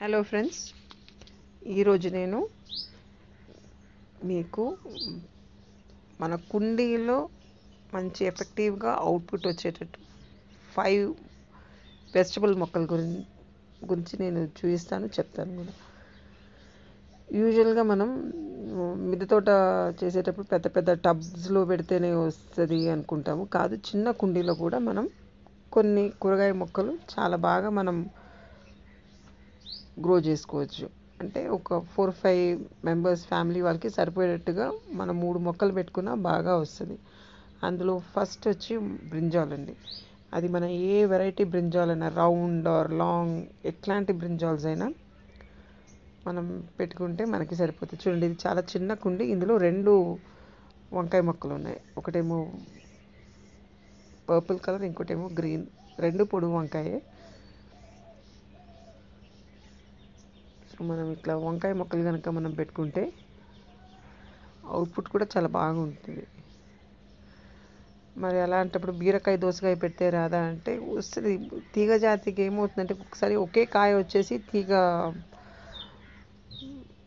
Hello friends ఈరోజు నేను మీకు మన కుండీలో మంచి ఎఫెక్టివ్గా అవుట్పుట్ వచ్చేటట్టు ఫైవ్ వెజిటబుల్ మొక్కల గురించి గురించి నేను చూపిస్తాను చెప్తాను కూడా. యూజువల్గా మనం మిద్దె తోట చేసేటప్పుడు పెద్ద పెద్ద టబ్స్లో పెడితేనే వస్తుంది అనుకుంటాము. కాదు చిన్న కుండీలో కూడా మనం కొన్ని కూరగాయ మొక్కలు చాలా బాగా మనం గ్రో చేసుకోవచ్చు. అంటే ఒక ఫోర్ ఫైవ్ మెంబర్స్ ఫ్యామిలీ వాళ్ళకి సరిపోయేటట్టుగా మనం మూడు మొక్కలు పెట్టుకున్నా బాగా వస్తుంది. అందులో ఫస్ట్ వచ్చి బ్రింజాల్ అండి. అది మన ఏ వెరైటీ బ్రింజాల్ అయినా రౌండ్ ఆర్ లాంగ్ ఎట్లాంటి బ్రింజాల్స్ అయినా మనం పెట్టుకుంటే మనకి సరిపోతుంది. చూడండి ఇది చాలా చిన్న కుండి. ఇందులో రెండు వంకాయ మొక్కలు ఉన్నాయి. ఒకటేమో పర్పుల్ కలర్ ఇంకోటేమో గ్రీన్ రెండు పొడుగు వంకాయే. మనం ఇట్లా వంకాయ మొక్కలు కనుక మనం పెట్టుకుంటే అవుట్పుట్ కూడా చాలా బాగుంటుంది. మరి అలాంటప్పుడు బీరకాయ దోసకాయ పెడితే రాదా అంటే వస్తుంది. తీగ జాతికి ఏమవుతుందంటే ఒకసారి ఒకే కాయ వచ్చేసి తీగ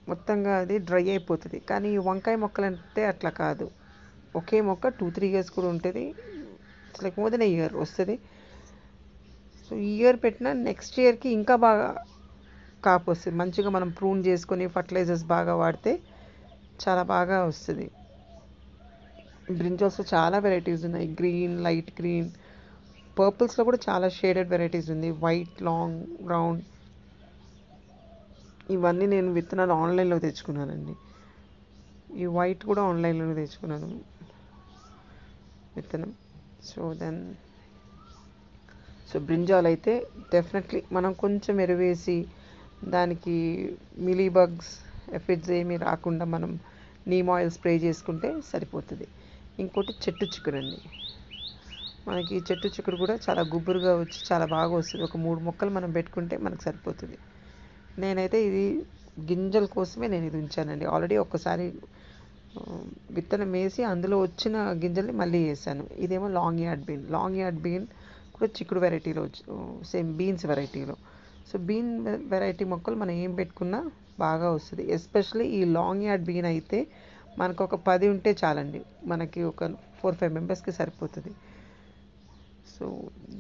మొత్తంగా అది డ్రై అయిపోతుంది. కానీ ఈ వంకాయ మొక్కలు అంటే అట్లా కాదు. ఒకే మొక్క టూ త్రీ ఇయర్స్ కూడా ఉంటుంది. ఇట్స్ లైక్ ఇయర్ వస్తుంది. సో ఈ ఇయర్ పెట్టిన నెక్స్ట్ ఇయర్కి ఇంకా బాగా కాపు వస్తుంది. మంచిగా మనం ప్రూన్ చేసుకొని ఫర్టిలైజర్స్ బాగా వాడితే చాలా బాగా వస్తుంది. బ్రింజాల్స్లో చాలా వెరైటీస్ ఉన్నాయి. Green light green. పర్పుల్స్లో కూడా చాలా షేడెడ్ వెరైటీస్ ఉంది. White long round. ఇవన్నీ నేను విత్తనాలు ఆన్లైన్లో తెచ్చుకున్నానండి. ఈ వైట్ కూడా ఆన్లైన్లో తెచ్చుకున్నాను. విత్తనం. సో దెన్ సో బ్రింజాల్ అయితే డెఫినెట్లీ మనం కొంచెం ఎరువేసి దానికి మిలీ బగ్స్ ఎఫెక్ట్స్ ఏమీ రాకుండా మనం నీమ్ ఆయిల్ స్ప్రే చేసుకుంటే సరిపోతుంది. ఇంకోటి చెట్టు చిక్కుడు అండి. మనకి చెట్టు చిక్కుడు కూడా చాలా గుబురుగా వచ్చి చాలా బాగా వస్తుంది. ఒక మూడు మొక్కలు మనం పెట్టుకుంటే మనకు సరిపోతుంది. నేనైతే ఇది గింజల కోసమే నేను ఇది ఉంచానండి. ఆల్రెడీ ఒక్కసారి విత్తనం వేసి అందులో వచ్చిన గింజల్ని మళ్ళీ వేసాను. ఇదేమో long yard bean. Long yard bean కూడా చిక్కుడు వెరైటీలో సేమ్ బీన్స్ వెరైటీలో. సో బీన్ వెరైటీ మొక్కలు మనం ఏం పెట్టుకున్నా బాగా వస్తుంది. ఎస్పెషల్లీ ఈ లాంగ్ యార్డ్ బీన్ అయితే మనకు ఒక పది ఉంటే చాలండి. మనకి ఒక ఫోర్ ఫైవ్ మెంబర్స్కి సరిపోతుంది. సో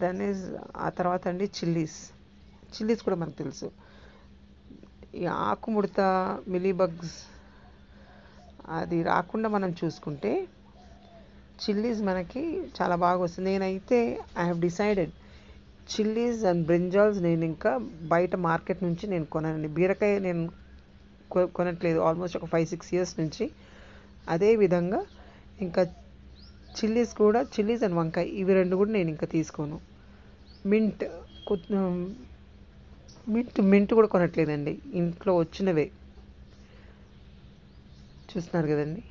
దెన్ ఈజ్ ఆ తర్వాత అండి చిల్లీస్ చిల్లీస్ కూడా మనకు తెలుసు. ఈ ఆకుముడత మిలీబగ్స్ అది రాకుండా మనం చూసుకుంటే చిల్లీస్ మనకి చాలా బాగా వస్తుంది. నేనైతే I have decided chillies and brinjals నేను ఇంకా బయట మార్కెట్ నుంచి నేను కొనండి బీరకాయ నేను కొనట్లేదు. ఆల్మోస్ట్ ఒక ఫైవ్ సిక్స్ ఇయర్స్ నుంచి. అదే విధంగా ఇంకా చిల్లీస్ కూడా చిల్లీస్ అండ్ వంకాయ ఇవి రెండు కూడా నేను ఇంకా తీసుకోను. మింట్ మింట్ మింట్ కూడా కొనట్లేదండి. ఇంట్లో వచ్చినవే. చూస్తున్నారు కదండి.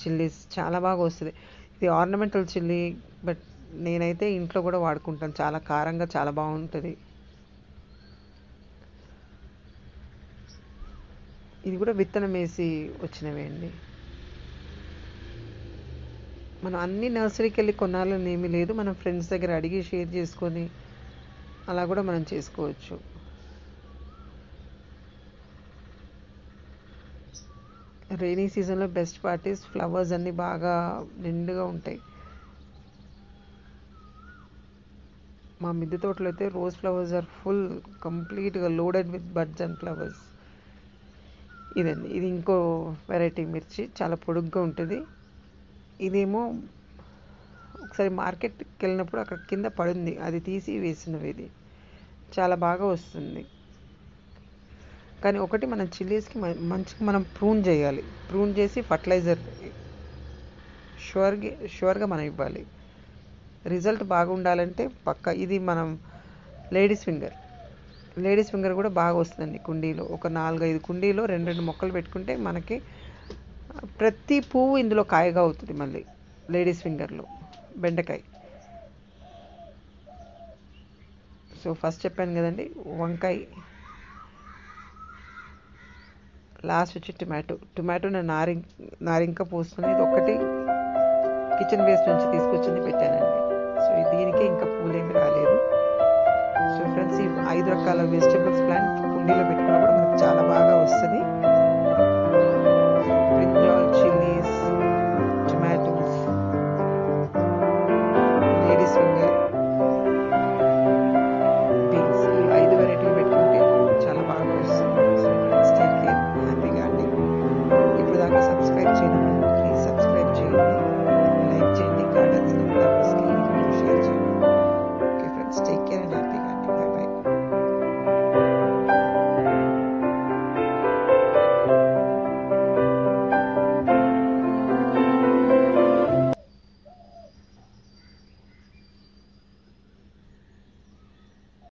చిల్లీస్ చాలా బాగా వస్తుంది. ఇది ఆర్నమెంటల్ చిల్లీ బట్ నేనైతే ఇంట్లో కూడా వాడుకుంటాను. చాలా కారంగా చాలా బాగుంటుంది. ఇది కూడా విత్తనం వేసి వచ్చినవే అండి. మనం అన్ని నర్సరీకి వెళ్ళి కొనాలని ఏమీ లేదు. మనం ఫ్రెండ్స్ దగ్గర అడిగి షేర్ చేసుకొని అలా కూడా మనం చేసుకోవచ్చు. రైనీ సీజన్లో బెస్ట్ పార్టీస్ ఫ్లవర్స్ అన్నీ బాగా నిండుగా ఉంటాయి. మా మిద్దె తోటలో అయితే రోజ్ ఫ్లవర్స్ ఆర్ ఫుల్ కంప్లీట్గా loaded with buds and flowers. ఇదండి. ఇది ఇంకో వెరైటీ మిర్చి. చాలా పొడుగ్గా ఉంటుంది. ఇదేమో ఒకసారి మార్కెట్కి వెళ్ళినప్పుడు అక్కడ కింద పడింది. అది తీసి వేసినవి ఇది. చాలా బాగా వస్తుంది. కానీ ఒకటి మనం చిల్లీస్కి మంచిగా మనం ప్రూన్ చేయాలి. ప్రూన్ చేసి ఫర్టిలైజర్ షూర్గా షూర్గా మనం ఇవ్వాలి. రిజల్ట్ బాగుండాలంటే పక్క ఇది మనం లేడీస్ ఫింగర్. లేడీస్ ఫింగర్ కూడా బాగా వస్తుందండి కుండీలో. ఒక నాలుగైదు కుండీలో రెండు రెండు మొక్కలు పెట్టుకుంటే మనకి ప్రతి పువ్వు ఇందులో కాయగా అవుతుంది మళ్ళీ లేడీస్ ఫింగర్లో. బెండకాయ. సో ఫస్ట్ చెప్పాను కదండి వంకాయ. లాస్ట్ వచ్చి టొమాటో టొమాటో నేను నారింక నారింక పోస్తుంది. ఇది ఒకటి కిచెన్ వేస్ట్ నుంచి తీసుకొచ్చింది పెట్టానండి. సో దీనికి ఇంకా పూలేమి రాలేదు. సో ఫ్రెండ్స్ ఈ ఐదు రకాల వెజిటబుల్స్ ప్లాంట్ కుండీలో పెట్టుకున్నా.